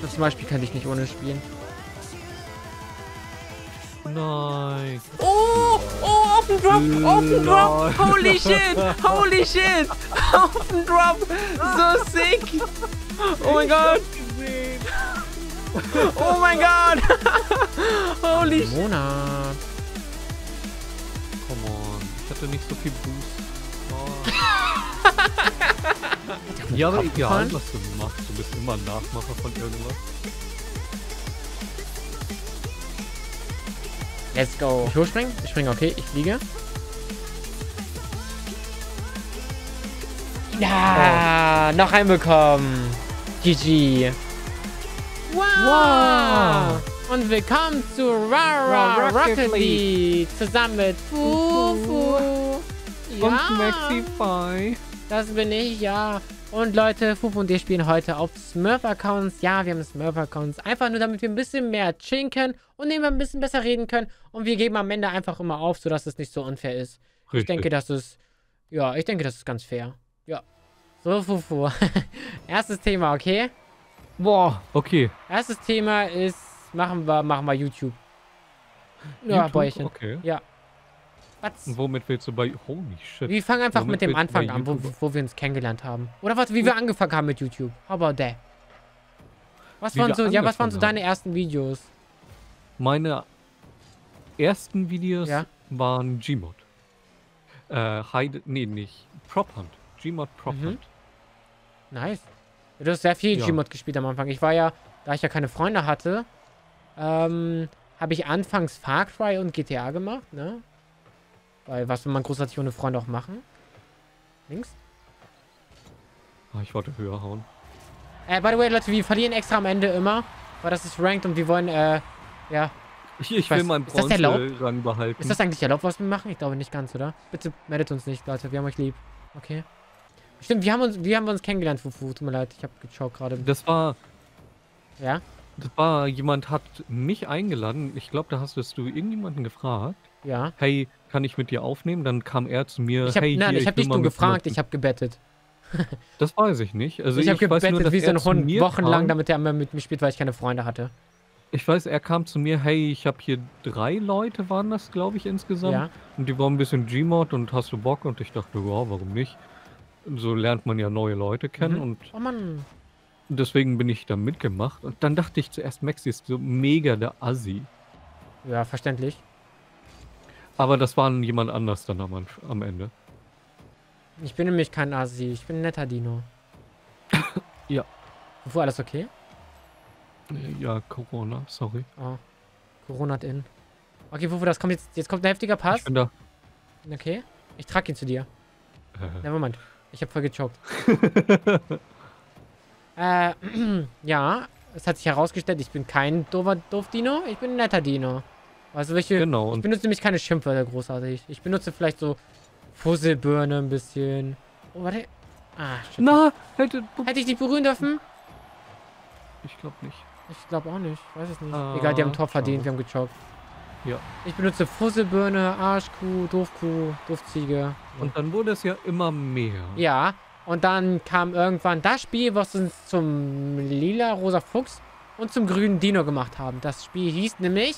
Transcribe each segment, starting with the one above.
Warte, zum Beispiel kann ich nicht ohne spielen. Nein. Oh, oh, auf den Drop, auf den Drop. Holy shit, holy shit. Auf den Drop. So sick. Oh mein Gott. Oh mein Gott. Holy shit. Mona. Come on. Ich hatte nicht so viel Boost. Oh. ja, aber egal, was du machst. Du bist immer ein Nachmacher von irgendwas. Let's go. Ich hochspringen? Ich springe, okay. Ich fliege. Ja, oh. noch einen bekommen. GG. Wow. wow. Und willkommen zu Rara Rocket League. Zusammen mit Fufu. Ja. Und Maxify. Das bin ich, ja. Und Leute, Fufu und wir spielen heute auf Smurf-Accounts. Ja, wir haben Smurf-Accounts. Einfach nur, damit wir ein bisschen mehr chillen können und nehmen ein bisschen besser reden können. Und wir geben am Ende einfach immer auf, sodass es nicht so unfair ist. Richtig. Ich denke, das ist... Ja, ich denke, das ist ganz fair. Ja. So, Fufu. Erstes Thema, okay? Boah, okay. Erstes Thema ist... Machen wir, machen wir YouTube. Ja, YouTube? Bäuchen. Okay. Ja. Was? Und womit willst du bei... Holy shit. Wir fangen einfach womit mit dem Anfang an, wo, wo, wir uns kennengelernt haben. Oder was, wie wir angefangen haben mit YouTube. How about that? Was wie waren so, ja, was waren so deine ersten Videos? Meine ersten Videos ja? waren Gmod. Äh, Heide, nee, nicht. Prop Hunt. Gmod Prop mhm. Hunt. Nice. Du hast sehr viel ja. Gmod gespielt am Anfang. Ich war ja, da ich ja keine Freunde hatte, ähm, habe ich anfangs Far Cry und GTA gemacht, ne? Weil was will man großartig ohne Freunde auch machen? Links? Ah, ich wollte höher hauen. Äh, by the way, Leute, wir verlieren extra am Ende immer. Weil das ist ranked und wir wollen, äh, ja. Ich, ich will meinen Bronze-Rang behalten. Ist das eigentlich erlaubt, was wir machen? Ich glaube nicht ganz, oder? Bitte meldet uns nicht, Leute. Wir haben euch lieb. Okay. Stimmt, wir haben uns, wie haben wir uns kennengelernt, Fufu? Tut mir leid, ich habe geschaut gerade. Das war... Ja? Das war, jemand hat mich eingeladen. Ich glaube, da hast du irgendjemanden gefragt. Ja. Hey, kann ich mit dir aufnehmen? Dann kam er zu mir. Ich hab, hey, nein, hier, ich habe nicht nur gefragt, ich habe gebettet. das weiß ich nicht. Also ich habe gebettet nur, wie so ein Hund wochenlang, damit er immer mit mir spielt, weil ich keine Freunde hatte. Ich weiß, er kam zu mir, hey, ich habe hier drei Leute, waren das, glaube ich, insgesamt. Ja. Und die waren ein bisschen Gmod und hast du Bock? Und ich dachte, ja, warum nicht? So lernt man ja neue Leute kennen mhm. und oh Mann. deswegen bin ich da mitgemacht. Und dann dachte ich zuerst, Maxi ist so mega der Assi. Ja, verständlich. Aber das war jemand anders dann am, am Ende. Ich bin nämlich kein Asi, ich bin ein netter Dino. ja. Wo alles okay? Ja, Corona, sorry. Oh. Corona hat in. Okay, Wufu, das kommt jetzt. Jetzt kommt ein heftiger Pass. Ich bin da. Okay. Ich trage ihn zu dir. Äh. Nevermind. Ich habe voll gechoked. äh, ja. Es hat sich herausgestellt, ich bin kein doofer Doof-Dino. Ich bin ein netter Dino. Also welche. Genau. Ich benutze nämlich keine Schimpfwörter großartig. Ich benutze vielleicht so Fusselbirne ein bisschen. Oh, warte. Ah, shit. Na, hätte. Hätte ich dich berühren dürfen? Ich glaube nicht. Ich glaube auch nicht. Ich weiß es nicht. Ah, Egal, die haben Tor verdient, wir haben gechockt. Ja. Ich benutze Fusselbirne, Arschkuh, Doofkuh, Doofziege. Und dann wurde es ja immer mehr. Ja. Und dann kam irgendwann das Spiel, was uns zum lila rosa Fuchs und zum grünen Dino gemacht haben. Das Spiel hieß nämlich,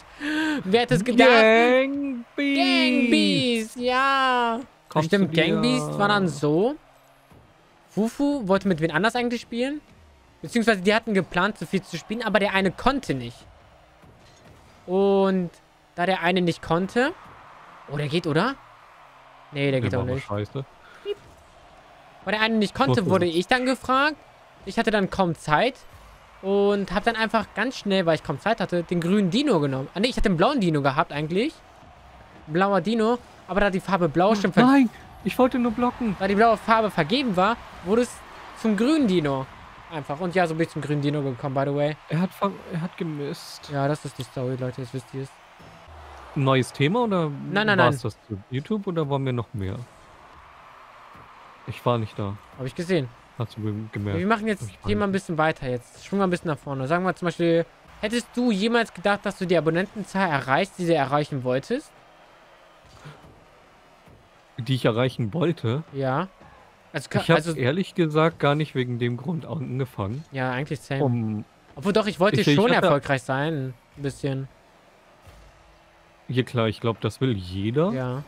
wer hätte es gedacht? Gang Beast. Gang Beast, ja. Kommst Stimmt, Gang Beast war dann so. Fufu wollte mit wen anders eigentlich spielen. Beziehungsweise die hatten geplant, so viel zu spielen, aber der eine konnte nicht. Und da der eine nicht konnte... Oh, der geht, oder? Nee, der, der geht auch nicht. Scheiße. Weil der eine nicht konnte, wurde ich dann gefragt. Ich hatte dann kaum Zeit. Und habe dann einfach ganz schnell, weil ich kaum Zeit hatte, den grünen Dino genommen. Ah ne, ich hatte den blauen Dino gehabt eigentlich. Blauer Dino. Aber da die Farbe blau stimmt... Nein, ich wollte nur blocken. Da die blaue Farbe vergeben war, wurde es zum grünen Dino. Einfach. Und ja, so bin ich zum grünen Dino gekommen, by the way. Er hat, er hat gemisst. Ja, das ist die Story, Leute. Jetzt wisst ihr es. Neues Thema oder nein, nein, nein. das YouTube oder wollen wir noch mehr? Ich war nicht da. Habe ich gesehen. Hast du gemerkt? Wir machen jetzt hier mal ein bisschen weiter jetzt. Schwung mal ein bisschen nach vorne. Sagen wir zum Beispiel, hättest du jemals gedacht, dass du die Abonnentenzahl erreichst, die du erreichen wolltest? Die ich erreichen wollte? Ja. Also, ich habe also, ehrlich gesagt gar nicht wegen dem Grund angefangen. Ja, eigentlich same. Um Obwohl doch, ich wollte ich, schon ich erfolgreich sein. Ein bisschen. Ja klar, ich glaube, das will jeder. Ja.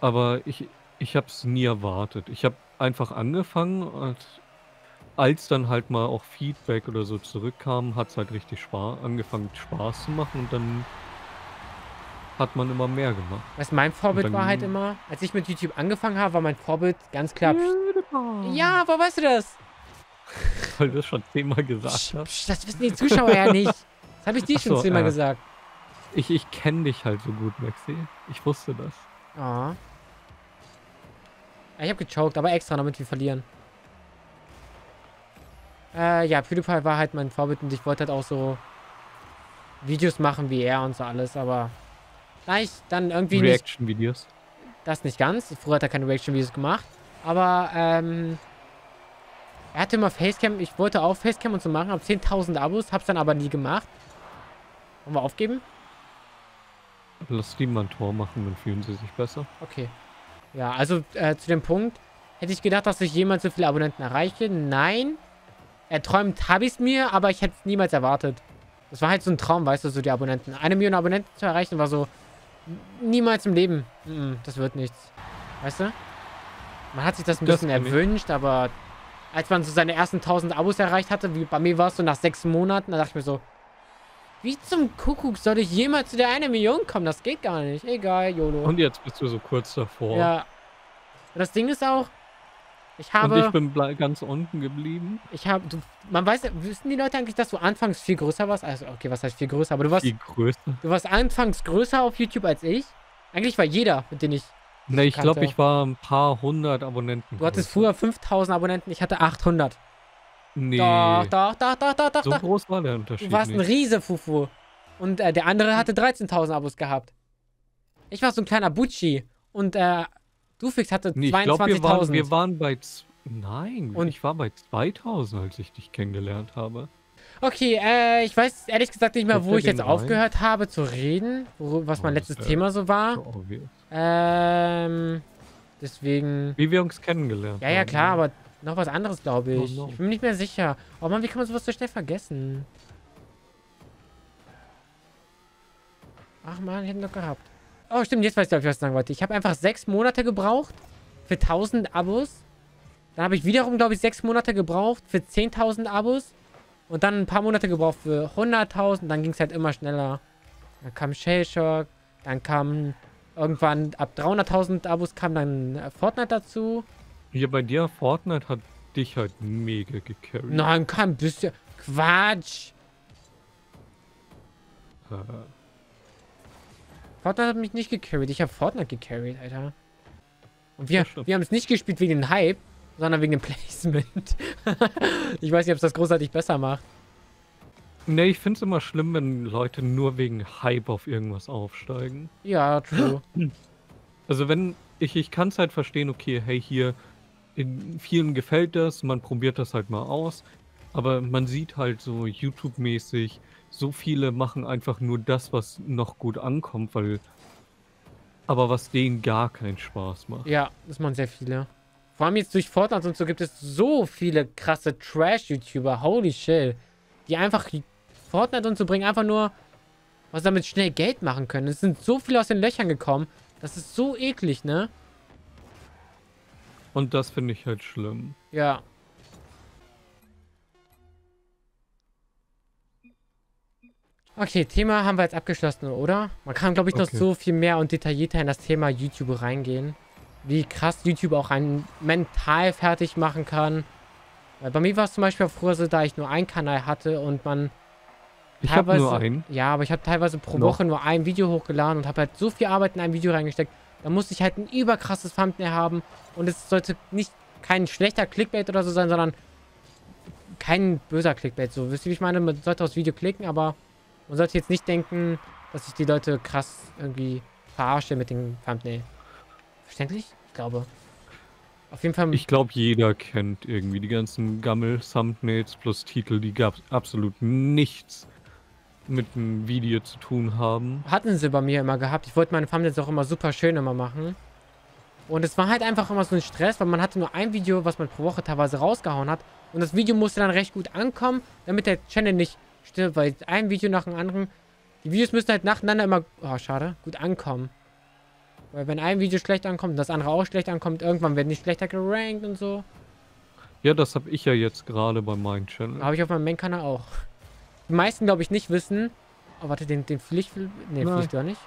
Aber ich, ich habe es nie erwartet. Ich habe einfach angefangen und als dann halt mal auch Feedback oder so zurückkam, hat es halt richtig Spaß, angefangen Spaß zu machen und dann hat man immer mehr gemacht. Was mein Vorbild war halt immer, als ich mit YouTube angefangen habe, war mein Vorbild ganz klar. Ja, wo weißt du das? Weil du es schon zehnmal gesagt psch, hast. Das wissen die Zuschauer ja nicht. Das habe ich dir schon zehnmal äh, gesagt. Ich, ich kenne dich halt so gut, Maxi. Ich wusste das. Ah. Ich habe gechoked, aber extra, damit wir verlieren. Äh, ja, PewDiePie war halt mein Vorbild und ich wollte halt auch so Videos machen wie er und so alles, aber ich dann irgendwie Reaction-Videos? Das nicht ganz. Früher hat er keine Reaction-Videos gemacht. Aber, ähm, er hatte immer Facecam. Ich wollte auch Facecam und so machen. Hab 10.000 Abos, hab's dann aber nie gemacht. Wollen wir aufgeben? Lass die mal ein Tor machen, dann fühlen sie sich besser. Okay. Ja, also äh, zu dem Punkt. Hätte ich gedacht, dass ich jemals so viele Abonnenten erreiche? Nein. Erträumt habe ich es mir, aber ich hätte es niemals erwartet. Das war halt so ein Traum, weißt du, so die Abonnenten. Eine Million Abonnenten zu erreichen war so... Niemals im Leben. Das wird nichts. Weißt du? Man hat sich das ein das bisschen erwünscht, aber... Als man so seine ersten 1000 Abos erreicht hatte, wie bei mir war es so nach sechs Monaten, da dachte ich mir so... Wie zum Kuckuck soll ich jemals zu der eine Million kommen? Das geht gar nicht. Egal, YOLO. Und jetzt bist du so kurz davor. Ja. Das Ding ist auch, ich habe... Und ich bin ganz unten geblieben. Ich habe... Man weiß... Wissen die Leute eigentlich, dass du anfangs viel größer warst? Also, okay, was heißt viel größer? Aber du warst... Viel größer. Du warst anfangs größer auf YouTube als ich. Eigentlich war jeder, mit dem ich... Ne, ich glaube, ich war ein paar hundert Abonnenten. Du hattest früher 5000 Abonnenten, ich hatte 800. Nee. Doch, doch, doch, doch, doch, doch. So groß war der Unterschied. Du warst nicht. ein Riese, Fufu. Und äh, der andere hatte 13.000 Abos gehabt. Ich war so ein kleiner Butchi. Und äh, Dufix hatte nee, 22.000. Ich glaube, wir, waren, wir waren bei. Nein, und ich war bei 2000, als ich dich kennengelernt habe. Okay, äh, ich weiß ehrlich gesagt nicht mehr, wo ich jetzt rein? aufgehört habe zu reden, wo, was mein oh, letztes Thema so war. So ähm, deswegen... Wie wir uns kennengelernt haben. Ja, ja, klar, aber noch was anderes, glaube ich. Oh, no. Ich bin mir nicht mehr sicher. Oh Mann, wie kann man sowas so schnell vergessen? Ach man, ich hätte noch gehabt. Oh, stimmt, jetzt weiß ich, was ich sagen wollte. Ich habe einfach sechs Monate gebraucht für 1000 Abos. Dann habe ich wiederum, glaube ich, sechs Monate gebraucht für 10.000 Abos. Und dann ein paar Monate gebraucht für 100.000. Dann ging es halt immer schneller. Dann kam Shell Shock. Dann kam irgendwann ab 300.000 Abos kam dann Fortnite dazu. Hier bei dir, Fortnite hat dich halt mega gecarried. Nein, kein bisschen. Quatsch. Äh. Fortnite hat mich nicht gecarried. Ich habe Fortnite gecarried, Alter. Und wir, wir haben es nicht gespielt wegen dem Hype, sondern wegen dem Placement. ich weiß nicht, ob es das großartig besser macht. Ne, ich finde es immer schlimm, wenn Leute nur wegen Hype auf irgendwas aufsteigen. Ja, true. Also wenn, ich, ich kann es halt verstehen, okay, hey, hier, in vielen gefällt das, man probiert das halt mal aus, aber man sieht halt so YouTube-mäßig, so viele machen einfach nur das, was noch gut ankommt, weil. Aber was denen gar keinen Spaß macht. Ja, das machen sehr viele. Vor allem jetzt durch Fortnite und so gibt es so viele krasse Trash-YouTuber, holy shit, die einfach Fortnite und so bringen, einfach nur, was damit schnell Geld machen können. Es sind so viele aus den Löchern gekommen. Das ist so eklig, ne? Und das finde ich halt schlimm. Ja. Okay, Thema haben wir jetzt abgeschlossen, oder? Man kann, glaube ich, noch okay. so viel mehr und detaillierter in das Thema YouTube reingehen. Wie krass YouTube auch einen mental fertig machen kann. Weil bei mir war es zum Beispiel früher so, da ich nur einen Kanal hatte und man ich habe nur einen. Ja, aber ich habe teilweise pro no. Woche nur ein Video hochgeladen und habe halt so viel Arbeit in ein Video reingesteckt. Da musste ich halt ein überkrasses Thumbnail haben. Und es sollte nicht kein schlechter Clickbait oder so sein, sondern kein böser Clickbait. So, wisst ihr, wie ich meine? Man sollte aufs Video klicken, aber man sollte jetzt nicht denken, dass ich die Leute krass irgendwie verarsche mit dem Thumbnail. Verständlich? Ich glaube. Auf jeden Fall. Ich glaube, jeder kennt irgendwie die ganzen Gammel-Thumbnails plus Titel, die gab absolut nichts mit dem Video zu tun haben. Hatten sie bei mir immer gehabt. Ich wollte meine Thumbnails auch immer super schön immer machen. Und es war halt einfach immer so ein Stress, weil man hatte nur ein Video, was man pro Woche teilweise rausgehauen hat. Und das Video musste dann recht gut ankommen, damit der Channel nicht Stimmt, weil ein Video nach dem anderen... Die Videos müssen halt nacheinander immer... Oh, schade. Gut ankommen. Weil wenn ein Video schlecht ankommt und das andere auch schlecht ankommt, irgendwann werden die schlechter gerankt und so. Ja, das habe ich ja jetzt gerade bei meinem Channel. Habe ich auf meinem Main-Kanal auch. Die meisten, glaube ich, nicht wissen... Oh, warte, den, den Pflicht... Ne, Pflicht doch nicht.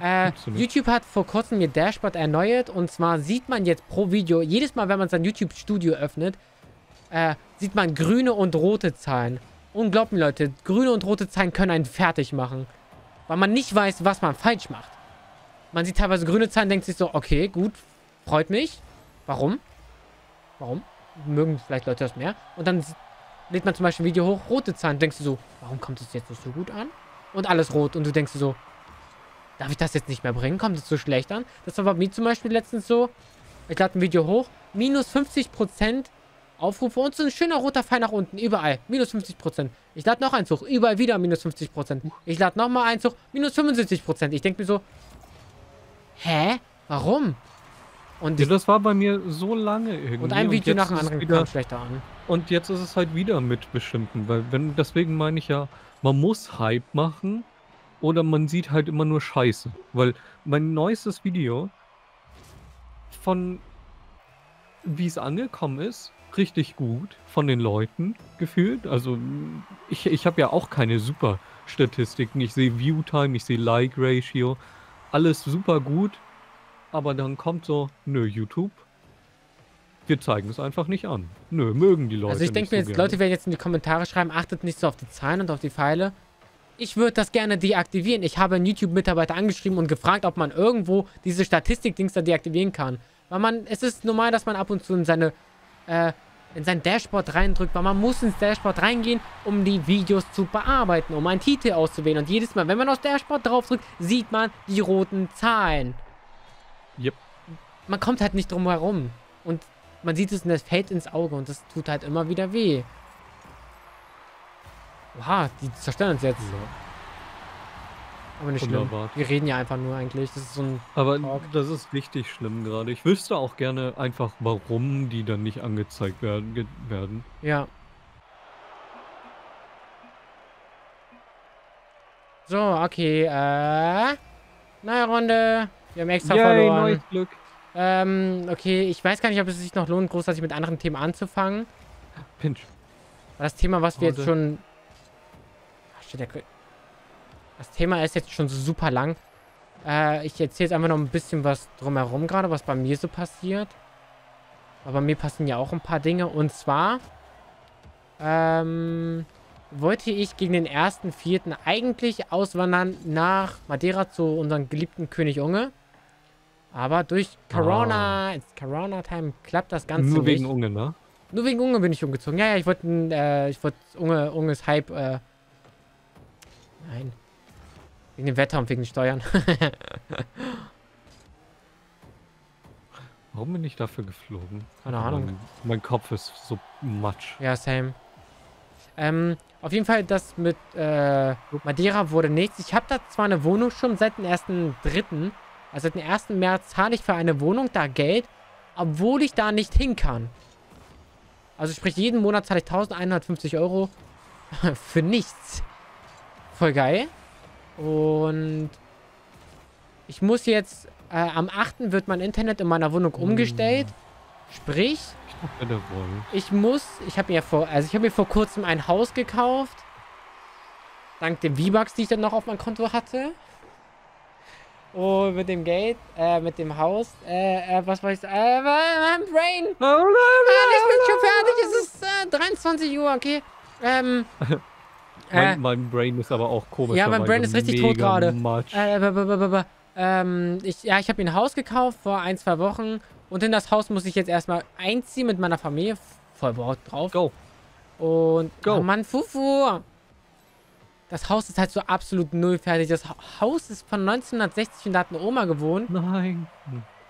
Äh, YouTube hat vor kurzem ihr Dashboard erneuert und zwar sieht man jetzt pro Video, jedes Mal, wenn man sein YouTube-Studio öffnet, äh, sieht man grüne und rote Zahlen. Mir, Leute, grüne und rote Zahlen können einen fertig machen. Weil man nicht weiß, was man falsch macht. Man sieht teilweise grüne Zahlen denkt sich so, okay, gut, freut mich. Warum? Warum? Mögen vielleicht Leute das mehr. Und dann lädt man zum Beispiel ein Video hoch, rote Zahlen, denkst du so, warum kommt es jetzt so gut an? Und alles rot. Und du denkst so, darf ich das jetzt nicht mehr bringen? Kommt es so schlecht an? Das war bei mir zum Beispiel letztens so. Ich lade ein Video hoch, minus 50% Aufrufe und so ein schöner roter Pfeil nach unten. Überall. Minus 50%. Ich lade noch eins hoch. Überall wieder minus 50%. Ich lade nochmal eins hoch. Minus 75%. Ich denke mir so, hä? Warum? Und ja, das war bei mir so lange irgendwie. Und ein Video und nach dem anderen wieder, kam schlechter an. Und jetzt ist es halt wieder mit bestimmten, weil wenn deswegen meine ich ja, man muss Hype machen oder man sieht halt immer nur Scheiße. Weil mein neuestes Video von wie es angekommen ist, richtig gut von den Leuten gefühlt. Also ich, ich habe ja auch keine super Statistiken. Ich sehe Viewtime, ich sehe Like Ratio, alles super gut. Aber dann kommt so, nö, YouTube, wir zeigen es einfach nicht an. Nö, mögen die Leute Also ich denke mir so jetzt, gerne. Leute werden jetzt in die Kommentare schreiben, achtet nicht so auf die Zahlen und auf die Pfeile. Ich würde das gerne deaktivieren. Ich habe einen YouTube-Mitarbeiter angeschrieben und gefragt, ob man irgendwo diese Statistik-Dings da deaktivieren kann. Weil man, es ist normal, dass man ab und zu in seine, äh, in sein Dashboard reindrückt, weil man muss ins Dashboard reingehen, um die Videos zu bearbeiten, um einen Titel auszuwählen. Und jedes Mal, wenn man aufs Dashboard draufdrückt, sieht man die roten Zahlen. Yep. Man kommt halt nicht drum herum. Und man sieht es und es fällt ins Auge und das tut halt immer wieder weh. Oha, die zerstören uns jetzt. Ja. Aber nicht schlimm. Wir reden ja einfach nur eigentlich. Das ist so ein Aber Talk. das ist richtig schlimm gerade. Ich wüsste auch gerne einfach, warum die dann nicht angezeigt werden. werden. Ja. So, okay. Äh, neue Runde. Wir haben extra Yay, verloren. neues Glück. Ähm, okay. Ich weiß gar nicht, ob es sich noch lohnt, großartig mit anderen Themen anzufangen. Pinch. Das Thema, was wir jetzt schon... Ach, steht der... Das Thema ist jetzt schon super lang. Äh, ich erzähle jetzt einfach noch ein bisschen was drumherum gerade, was bei mir so passiert. Aber bei mir passieren ja auch ein paar Dinge. Und zwar ähm, wollte ich gegen den 1.4. eigentlich auswandern nach Madeira zu unserem geliebten König Unge. Aber durch Corona, oh. Corona-Time klappt das Ganze Nur wegen Unge, ne? Nur wegen Unge bin ich umgezogen. Ja, ja, ich wollte äh, ich wollte Unge, Unges Hype, äh, Nein. Wegen dem Wetter und wegen den Steuern. Warum bin ich dafür geflogen? Keine Ahnung. Mein, mein Kopf ist so matsch. Ja, same. Ähm, auf jeden Fall, das mit äh, Madeira wurde nichts. Ich habe da zwar eine Wohnung schon seit dem 1.3., also seit dem 1. März zahle ich für eine Wohnung da Geld, obwohl ich da nicht hin kann. Also sprich, jeden Monat zahle ich 1150 Euro für nichts. Voll geil. Und ich muss jetzt, äh, am 8. wird mein Internet in meiner Wohnung umgestellt. Sprich, ich muss, ich habe mir vor, also ich habe mir vor kurzem ein Haus gekauft. Dank dem V-Bucks, die ich dann noch auf meinem Konto hatte. Und mit dem Geld, äh, mit dem Haus, äh, äh was weiß ich, äh, mein Brain. Ah, ich bin schon fertig, es ist äh, 23 Uhr, okay. Ähm, Mein, äh, mein, Brain ist aber auch komisch. Ja, mein Brain ist richtig tot gerade. Äh, ähm, ich, ja, ich habe mir ein Haus gekauft vor ein, zwei Wochen. Und in das Haus muss ich jetzt erstmal einziehen mit meiner Familie. Voll Bock drauf. Go. Und, Go. oh Mann, Fufu. Das Haus ist halt so absolut null fertig. Das Haus ist von 1960 und da hat eine Oma gewohnt. Nein.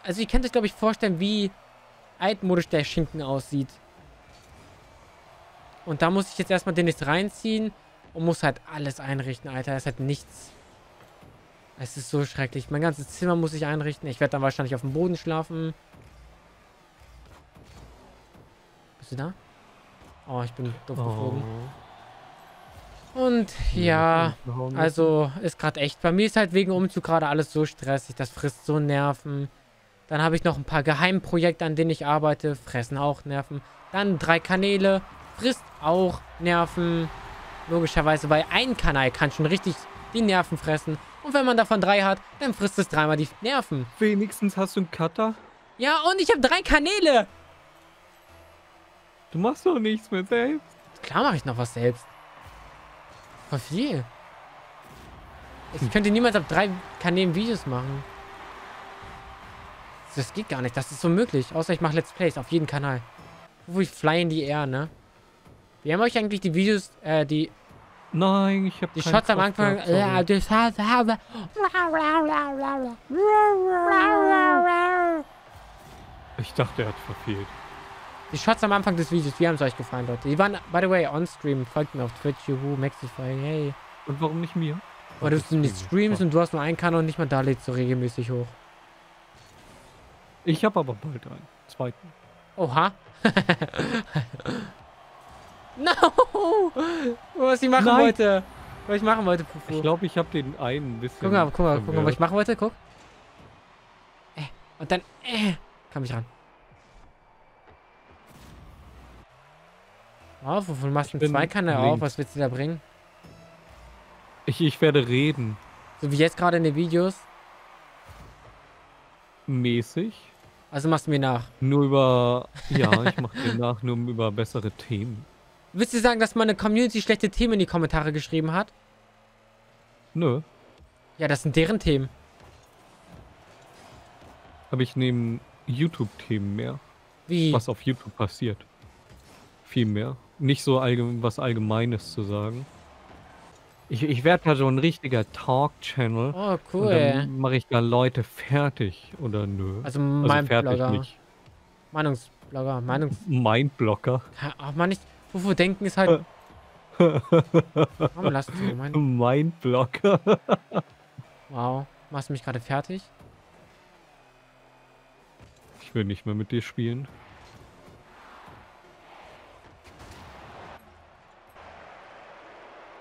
Also ihr könnt euch, glaube ich, vorstellen, wie altmodisch der Schinken aussieht. Und da muss ich jetzt erstmal den nicht reinziehen. Und muss halt alles einrichten, Alter. Es ist halt nichts. Es ist so schrecklich. Mein ganzes Zimmer muss ich einrichten. Ich werde dann wahrscheinlich auf dem Boden schlafen. Bist du da? Oh, ich bin doof oh. geflogen. Und ja, also ist gerade echt. Bei mir ist halt wegen Umzug gerade alles so stressig. Das frisst so Nerven. Dann habe ich noch ein paar Geheimprojekte, an denen ich arbeite. Fressen auch Nerven. Dann drei Kanäle. Frisst auch Nerven. Logischerweise, weil ein Kanal kann schon richtig die Nerven fressen. Und wenn man davon drei hat, dann frisst es dreimal die Nerven. Wenigstens hast du einen Cutter. Ja, und ich habe drei Kanäle. Du machst doch nichts mehr selbst. Klar mache ich noch was selbst. Voll viel. Ich hm. könnte niemals auf drei Kanälen Videos machen. Das geht gar nicht. Das ist unmöglich. Außer ich mache Let's Plays auf jedem Kanal. Wo ich fly in die Air, ne? Wie haben euch eigentlich die Videos, äh, die... Nein, ich habe Die Shots am Anfang... Ja, das habe... Ich dachte, er hat verfehlt. Die Shots am Anfang des Videos, wie haben es euch gefallen, Leute? Die waren, by the way, on stream. Folgt mir auf Twitch, juhu, Maxify, hey. Und warum nicht mir? Weil du nicht streamst und du hast nur einen Kanal und nicht mal da lädst du regelmäßig hoch. Ich habe aber bald einen. Zweiten. Oha. no! Was ich machen Nein. wollte. Was ich machen wollte, Fufu. Ich glaube, ich habe den einen ein bisschen. Guck mal, guck mal, guck mal, was ich machen wollte. Guck. Äh, und dann, äh, kam ich ran. Oh, wovon machst du einen Zweikanal auf? Was willst du da bringen? Ich, ich werde reden. So wie jetzt gerade in den Videos? Mäßig. Also machst du mir nach? Nur über... Ja, ich mach dir nach, nur über bessere Themen. Willst du sagen, dass meine Community schlechte Themen in die Kommentare geschrieben hat? Nö. Ja, das sind deren Themen. Aber ich nehme YouTube-Themen mehr. Wie? Was auf YouTube passiert. Viel mehr nicht so allgemein, was Allgemeines zu sagen. Ich, ich werde da so ein richtiger Talk-Channel. Oh, cool. Und dann mache ich da Leute fertig oder nö. Also, also mein fertig Blogger. nicht. Meinungsblogger, Meinungs... Mindblocker. Ach man, nicht. Wofür denken ist halt... Warum lassen Sie mein... Mindblocker. wow. Machst du mich gerade fertig? Ich will nicht mehr mit dir spielen.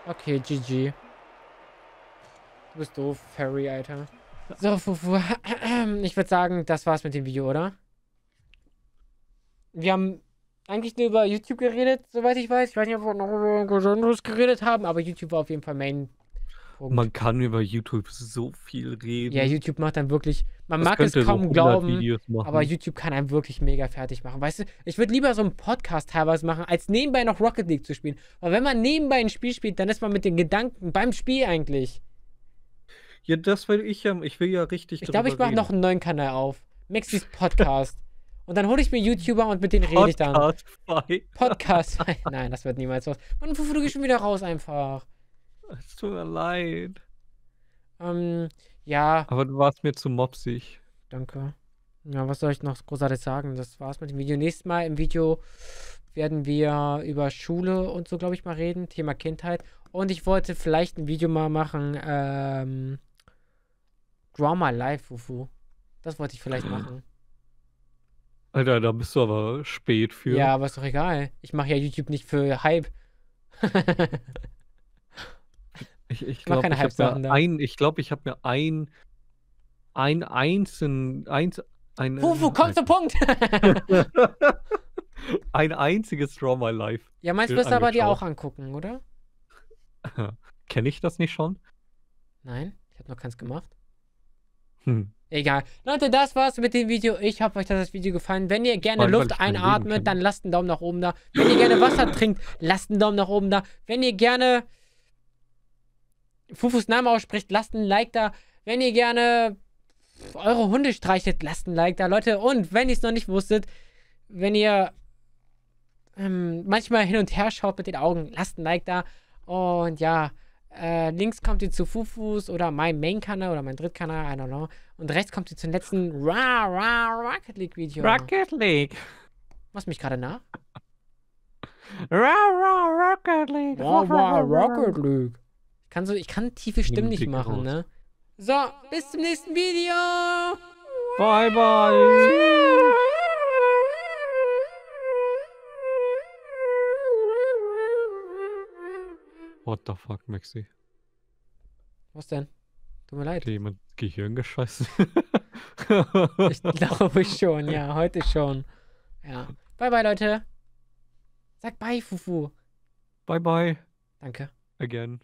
Okay, GG. Du bist doof, Fairy, Alter. So, Fufu. Ich würde sagen, das war's mit dem Video, oder? Wir haben eigentlich nur über YouTube geredet, soweit ich weiß. Ich weiß nicht, ob wir noch über irgendwas anderes geredet haben, aber YouTube war auf jeden Fall Main Punkt. Man kann über YouTube so viel reden. Ja, YouTube macht dann wirklich. Man das mag es kaum so glauben, aber YouTube kann einem wirklich mega fertig machen. Weißt du, ich würde lieber so einen Podcast teilweise machen, als nebenbei noch Rocket League zu spielen. Weil wenn man nebenbei ein Spiel spielt, dann ist man mit den Gedanken beim Spiel eigentlich. Ja, das will ich ja. Ich will ja richtig. Ich glaube, ich mache noch einen neuen Kanal auf. Maxis Podcast. Und dann hole ich mir YouTuber und mit denen rede ich dann. Podcast. Podcast. Nein, das wird niemals was. Mann, wofür du gehst schon wieder raus einfach. Es tut mir leid. Ähm, ja. Aber du warst mir zu mopsig. Danke. Ja, was soll ich noch großartig sagen? Das war's mit dem Video. Nächstes Mal im Video werden wir über Schule und so, glaube ich, mal reden. Thema Kindheit. Und ich wollte vielleicht ein Video mal machen, ähm, Drama Live, Wufu. Das wollte ich vielleicht machen. Alter, da bist du aber spät für. Ja, aber ist doch egal. Ich mache ja YouTube nicht für Hype. Ich, ich glaube, ich habe mir ein, ich glaube, ich habe mir ein, ein einzelnen, eins, ein. Wo, wo kommst du Punkt? ein einziges Draw My Life. Ja, meinst du wirst aber dir auch angucken, oder? Kenne ich das nicht schon? Nein, ich habe noch keins gemacht. Hm. Egal. Leute, das war's mit dem Video. Ich hoffe euch das Video gefallen. Wenn ihr gerne Weil, Luft einatmet, dann lasst einen Daumen nach oben da. Wenn ihr gerne Wasser trinkt, lasst einen Daumen nach oben da. Wenn ihr gerne Fufus Name ausspricht, lasst ein Like da. Wenn ihr gerne eure Hunde streichelt, lasst ein Like da, Leute. Und wenn ihr es noch nicht wusstet, wenn ihr ähm, manchmal hin und her schaut mit den Augen, lasst ein Like da. Und ja, äh, links kommt ihr zu Fufus oder mein Main-Kanal oder mein Drittkanal, I don't know. Und rechts kommt ihr zum letzten Ra Ra Rocket League Video. Rocket League. Machst mich gerade nach? Ra Ra Rocket League. Ra Ra Rocket League kann so, ich kann tiefe Stimmen nicht machen, ne? So, bis zum nächsten Video. Bye, bye. What the fuck, Maxi? Was denn? Tut mir leid. Hat jemand Gehirn geschossen? Ich glaube schon, ja, heute schon. Ja. Bye, bye, Leute. Sag bye, Fufu. bye bye Danke. again.